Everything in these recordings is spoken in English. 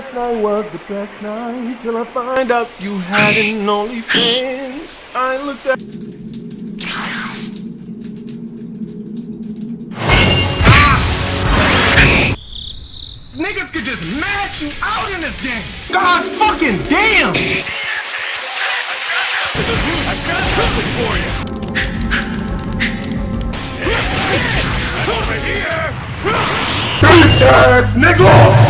Last night was the best night till I find out you had an OnlyFans. I looked at. Niggas could just match you out in this game. God fucking damn! I got something for you. Over here. Bitch ass nigga!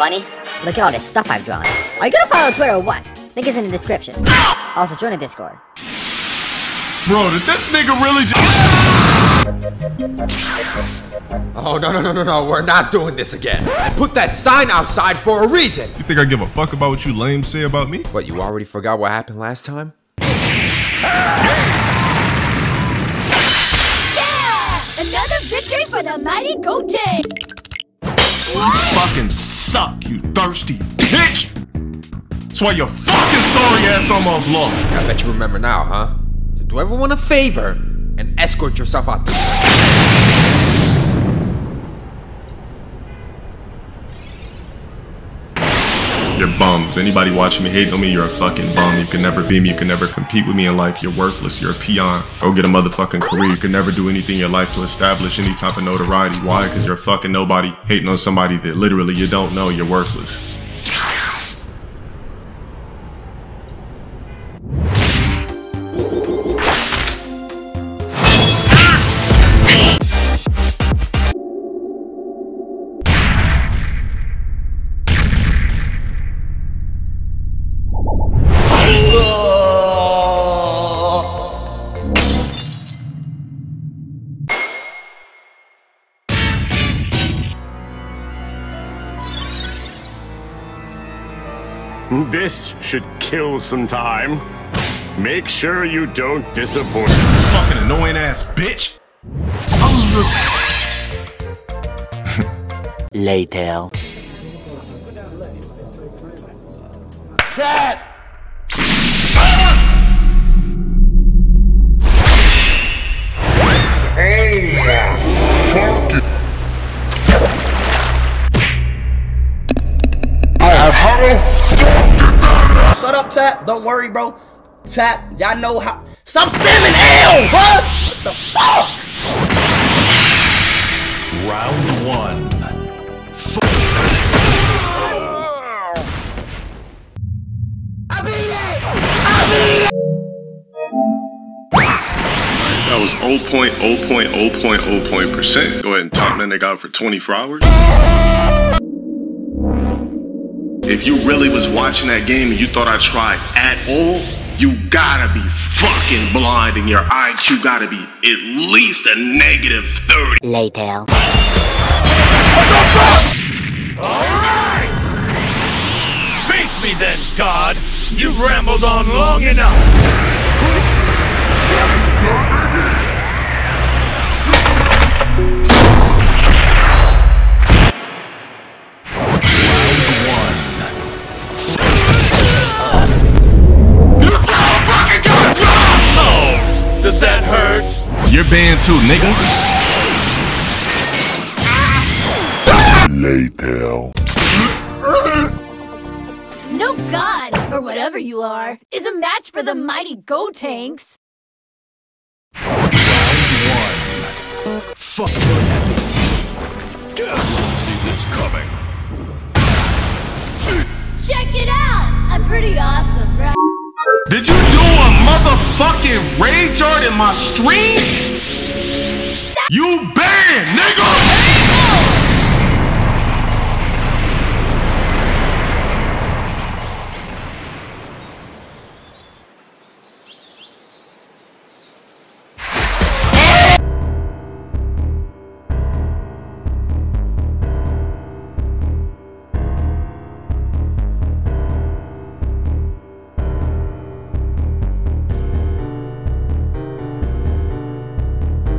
Bunny. Look at all this stuff I've drawn. Are you gonna follow Twitter or what? Link is in the description. Also, join the Discord. Bro, did this nigga really just. Oh, no, no, no, no, no, we're not doing this again. I put that sign outside for a reason. You think I give a fuck about what you lame say about me? What, you already forgot what happened last time? Yeah! Another victory for the mighty Goten! Fucking suck, you thirsty bitch! That's why your fucking sorry ass almost lost. I bet you remember now, huh? So do everyone a favor and escort yourself out this way. You're bums. Anybody watching me hating on me, you're a fucking bum. You can never be me. You can never compete with me in life. You're worthless. You're a peon. Go get a motherfucking career. You can never do anything in your life to establish any type of notoriety. Why? Because you're a fucking nobody hating on somebody that literally you don't know. You're worthless. This should kill some time. Make sure you don't disappoint. Fucking annoying ass bitch. Later. Chat! Chat. Don't worry, bro. Chat, y'all know how. Stop spamming L, bro. What the fuck? Round one. I beat it. I beat it. That was 0.0.0.0 percent. Go ahead and top that nigga out for 24 hours. If you really was watching that game and you thought I tried at all, you gotta be fucking blind and your IQ gotta be at least a negative 30. Later. Alright! Face me then, God! You've rambled on long enough! Does that hurt? You're banned too, nigga. Later. No god, or whatever you are, is a match for the mighty Gotenks. Fuck your habit. Didn't see this coming. Check it out! I'm pretty awesome, right? Did you do a motherfucking rage art in my stream? You?